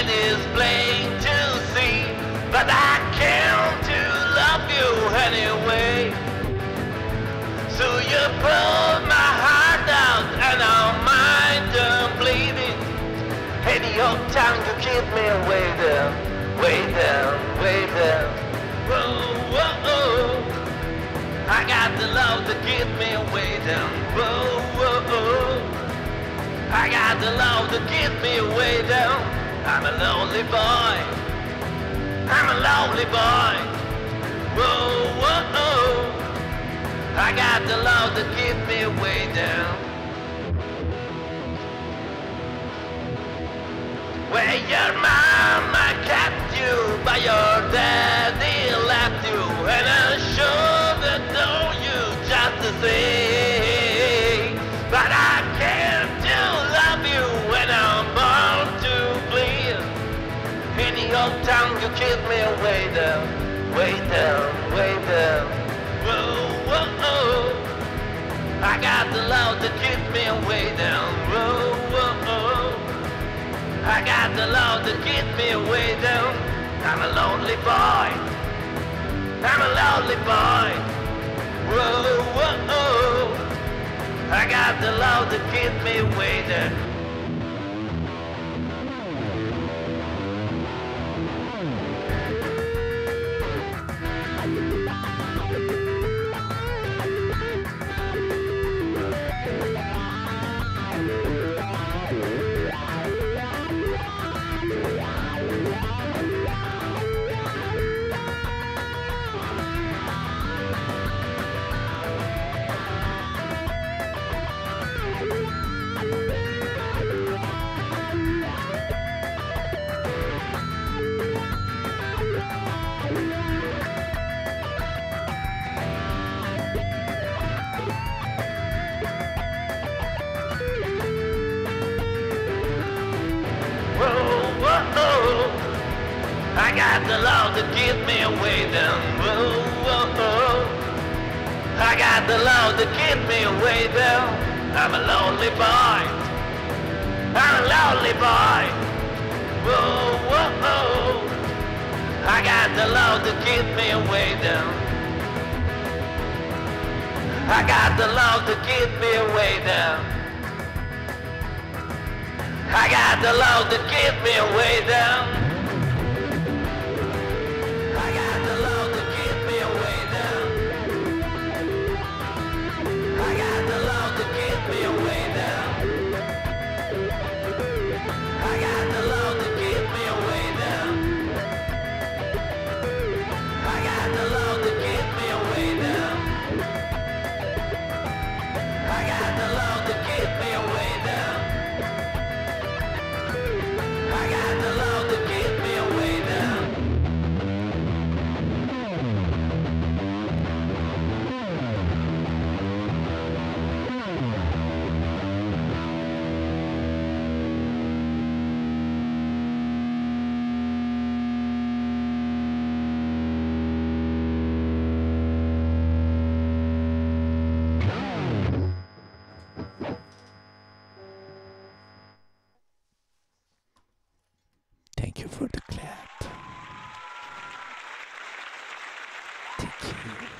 and it's plain to see. But I came to love you anyway. So you pulled my heart out and our mind done bleeding. And your tongue you keep me way down, way down, way down. Whoa, whoa, whoa. I got the love to keep me way down. Whoa, whoa, whoa. I got the love to keep me way down. I'm a lonely boy. I'm a lonely boy. Whoa, whoa, whoa. I got the love to keep me way down. Where your mama kept you, but your got the love to keep me way down. Whoa. I got the love to keep me way down. I'm a lonely boy. I'm a lonely boy. Whoa, whoa. I got the love to keep me way down. Me way down. Whoa, whoa, whoa. I got the love to keep me away down. I'm a lonely boy. I'm a lonely boy. I got the love to keep me away down. I got the love to keep me away down. I got the love to keep me away down. Thank you for the clap. Thank you.